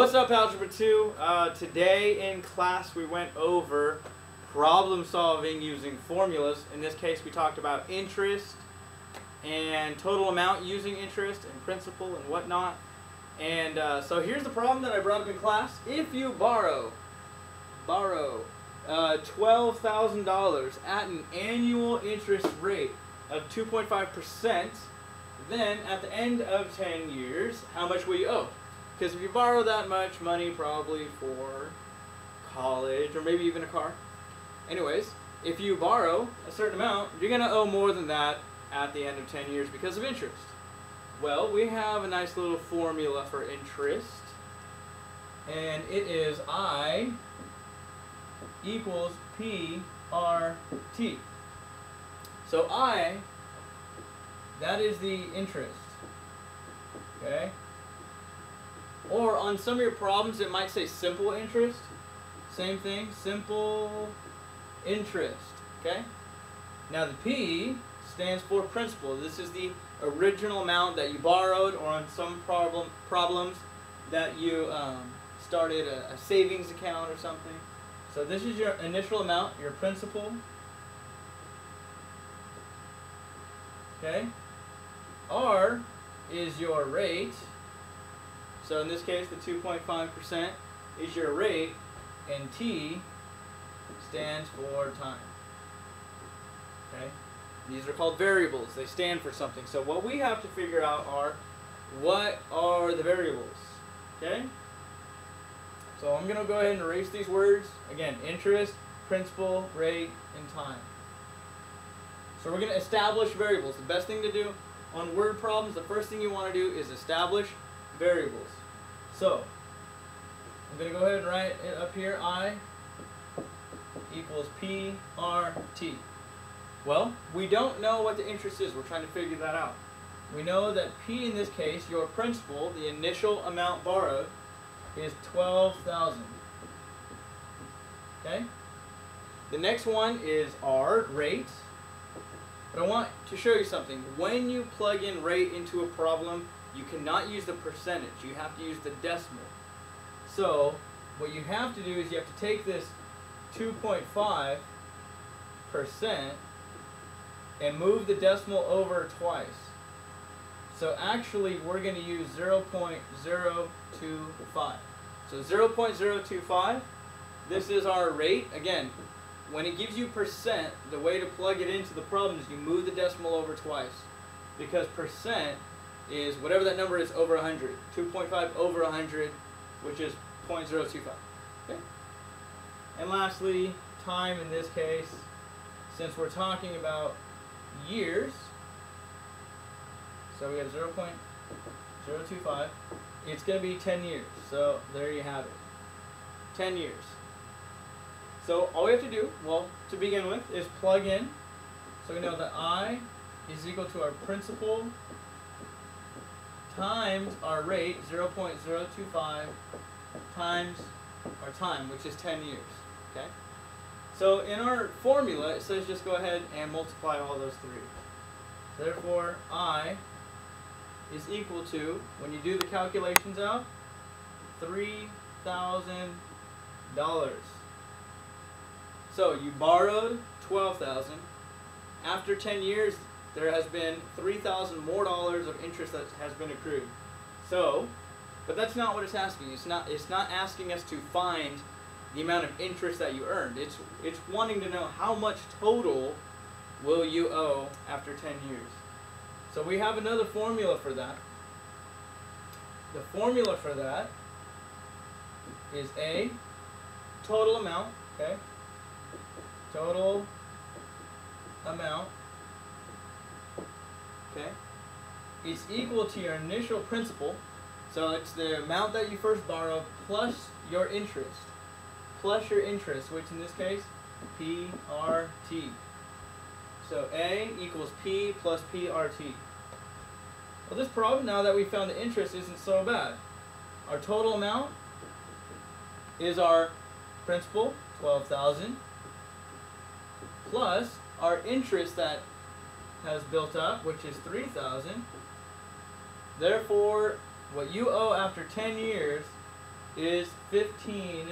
What's up, Algebra 2? Uh, today in class we went over problem solving using formulas. In this case we talked about interest and total amount using interest and principal and whatnot. And uh, so here's the problem that I brought up in class. If you borrow, borrow uh, $12,000 at an annual interest rate of 2.5%, then at the end of 10 years, how much will you owe? Because if you borrow that much money, probably for college or maybe even a car. Anyways, if you borrow a certain amount, you're going to owe more than that at the end of 10 years because of interest. Well, we have a nice little formula for interest. And it is I equals P R T. So I, that is the interest. Okay? Or on some of your problems, it might say simple interest. Same thing, simple interest. Okay? Now the P stands for principal. This is the original amount that you borrowed, or on some problem problems that you um, started a, a savings account or something. So this is your initial amount, your principal. Okay? R is your rate. So in this case, the 2.5% is your rate, and T stands for time. Okay? These are called variables. They stand for something. So what we have to figure out are what are the variables? Okay? So I'm going to go ahead and erase these words. Again, interest, principal, rate, and time. So we're going to establish variables. The best thing to do on word problems, the first thing you want to do is establish variables. So, I'm going to go ahead and write it up here, I equals P, R, T. Well, we don't know what the interest is. We're trying to figure that out. We know that P in this case, your principal, the initial amount borrowed, is 12,000. Okay? The next one is R, rate. But I want to show you something. When you plug in rate into a problem, you cannot use the percentage. You have to use the decimal. So, what you have to do is you have to take this 2.5 percent and move the decimal over twice. So actually, we're going to use 0.025. So 0.025, this is our rate. Again, when it gives you percent, the way to plug it into the problem is you move the decimal over twice. Because percent is whatever that number is over 100. 2.5 over 100, which is 0.025. Okay? And lastly, time in this case, since we're talking about years, so we have 0.025, it's going to be 10 years. So there you have it. 10 years. So all we have to do, well, to begin with, is plug in. So we know that I is equal to our principal times our rate, 0.025, times our time, which is 10 years. Okay? So in our formula, it says just go ahead and multiply all those three. Therefore, I is equal to, when you do the calculations out, $3,000. So you borrowed 12000 After 10 years, there has been 3000 more dollars of interest that has been accrued. So, but that's not what it's asking. It's not, it's not asking us to find the amount of interest that you earned. It's, it's wanting to know how much total will you owe after 10 years. So we have another formula for that. The formula for that is A, total amount, okay? Total amount, okay? Is equal to your initial principal. So it's the amount that you first borrow plus your interest. Plus your interest, which in this case, PRT. So A equals P plus PRT. Well, this problem, now that we found the interest, isn't so bad. Our total amount is our principal, 12000 plus our interest that has built up, which is 3000 Therefore, what you owe after 10 years is fifteen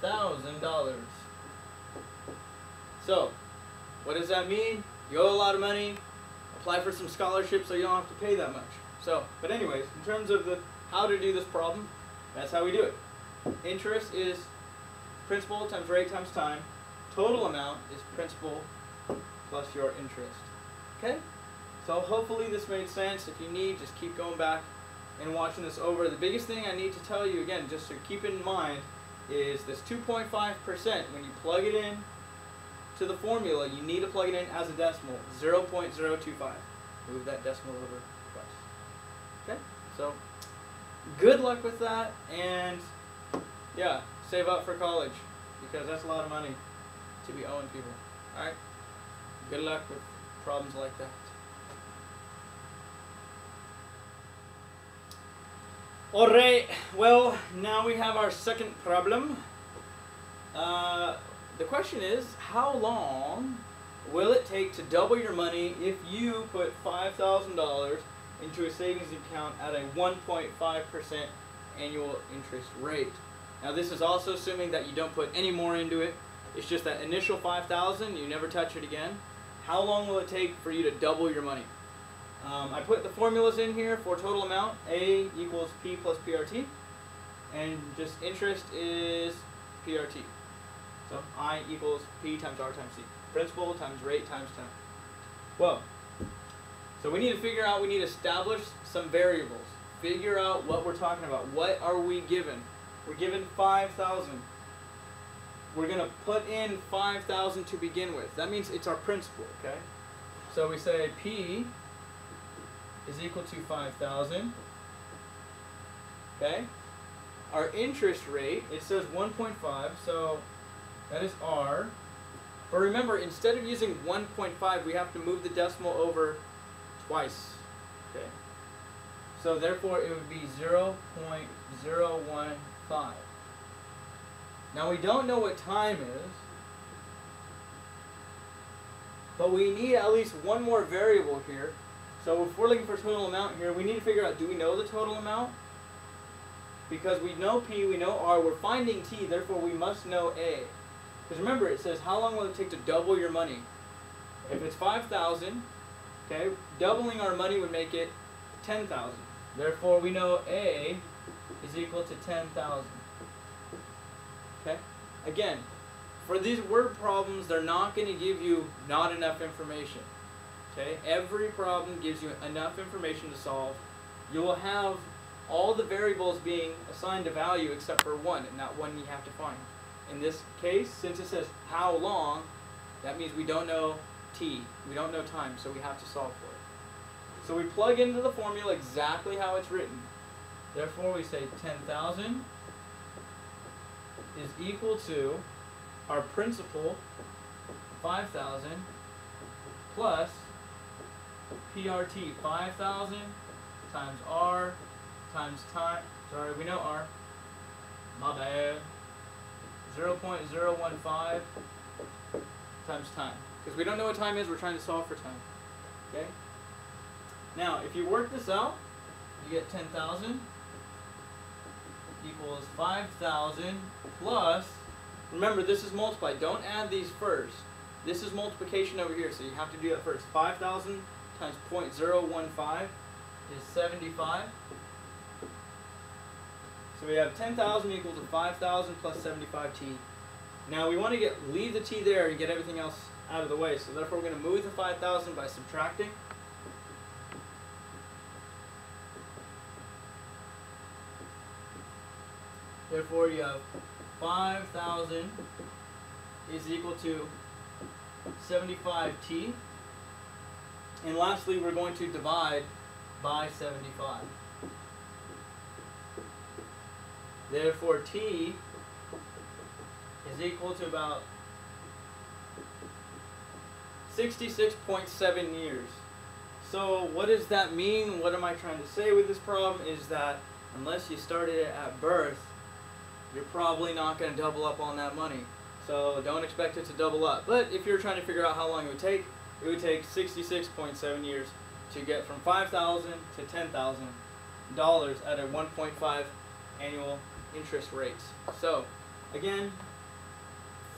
thousand dollars. So, what does that mean? You owe a lot of money. Apply for some scholarships so you don't have to pay that much. So, but anyways, in terms of the how to do this problem, that's how we do it. Interest is principal times rate times time. Total amount is principal plus your interest. Okay? So hopefully this made sense. If you need, just keep going back and watching this over. The biggest thing I need to tell you again, just to keep in mind, is this 2.5%. When you plug it in to the formula, you need to plug it in as a decimal, 0.025. Move that decimal over twice. Okay? So good luck with that, and yeah, save up for college because that's a lot of money to be owing people. All right. Good luck with problems like that. All right. Well, now we have our second problem. Uh, the question is, how long will it take to double your money if you put five thousand dollars into a savings account at a 1.5% annual interest rate? Now, this is also assuming that you don't put any more into it. It's just that initial 5000 you never touch it again. How long will it take for you to double your money? Um, I put the formulas in here for total amount. A equals P plus PRT. And just interest is PRT. So I equals P times R times C. Principal times rate times time. Well, so we need to figure out, we need to establish some variables. Figure out what we're talking about. What are we given? We're given 5,000. We're going to put in 5,000 to begin with. That means it's our principal, okay? So we say P is equal to 5,000. Okay? Our interest rate, it says 1.5, so that is R. But remember, instead of using 1.5, we have to move the decimal over twice. Okay? So therefore, it would be 0.015. Now we don't know what time is, but we need at least one more variable here. So if we're looking for total amount here, we need to figure out, do we know the total amount? Because we know P, we know R, we're finding T, therefore we must know A. Because remember, it says, how long will it take to double your money? If it's 5,000, okay, doubling our money would make it 10,000. Therefore, we know A is equal to 10,000. Okay? Again, for these word problems, they're not going to give you not enough information. Okay? Every problem gives you enough information to solve. You will have all the variables being assigned a value except for one, and that one you have to find. In this case, since it says how long, that means we don't know t. We don't know time, so we have to solve for it. So we plug into the formula exactly how it's written. Therefore, we say 10,000 is equal to our principal, 5,000, plus PRT, 5,000 times R times time. Sorry, we know R. My bad. 0.015 times time. Because we don't know what time is, we're trying to solve for time. Okay? Now, if you work this out, you get 10,000 equals 5,000 plus, remember this is multiplied, don't add these first. This is multiplication over here, so you have to do that first. 5,000 times 0.015 is 75. So we have 10,000 equals to 5,000 plus 75t. Now we want to get leave the t there and get everything else out of the way. So therefore we're going to move the 5,000 by subtracting. Therefore you have 5,000 is equal to 75t. And lastly, we're going to divide by 75. Therefore, t is equal to about 66.7 years. So what does that mean? What am I trying to say with this problem is that unless you started it at birth, you're probably not going to double up on that money. So don't expect it to double up. But if you're trying to figure out how long it would take, it would take 66.7 years to get from 5,000 to 10,000 dollars at a 1.5 annual interest rates. So, again,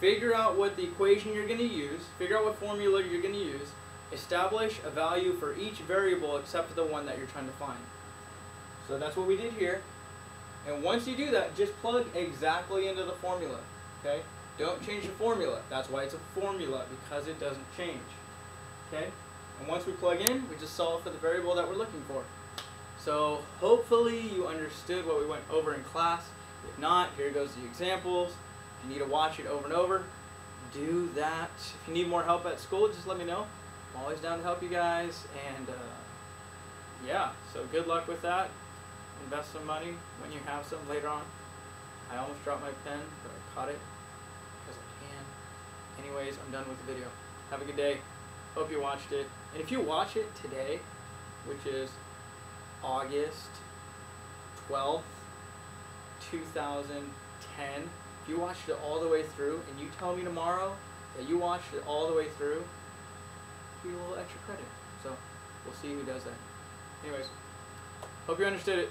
figure out what the equation you're going to use, figure out what formula you're going to use, establish a value for each variable except the one that you're trying to find. So that's what we did here. And once you do that, just plug exactly into the formula. Okay? Don't change the formula. That's why it's a formula, because it doesn't change. Okay? And once we plug in, we just solve for the variable that we're looking for. So hopefully you understood what we went over in class. If not, here goes the examples. If you need to watch it over and over, do that. If you need more help at school, just let me know. I'm always down to help you guys. And uh, yeah, so good luck with that. Invest some money when you have some later on. I almost dropped my pen, but I caught it because I can. Anyways, I'm done with the video. Have a good day. Hope you watched it. And if you watch it today, which is August 12th, 2010, if you watched it all the way through and you tell me tomorrow that you watched it all the way through, give you a little extra credit. So we'll see who does that. Anyways, hope you understood it.